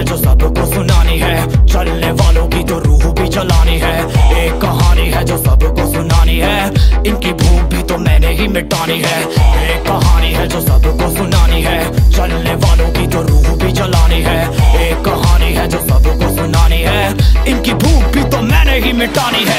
है, जो सबको सुनानी है। चलने वालों की तो रूह भी जलानी है। एक कहानी है, जो सबको सुनानी है। इनकी भूख भी तो मैंने ही मिटानी है। एक कहानी है, जो सबको सुनानी है। चलने वालों की तो रूह भी जलानी है। एक कहानी है, जो सबको सुनानी है। इनकी भूख भी तो मैंने ही मिटानी है।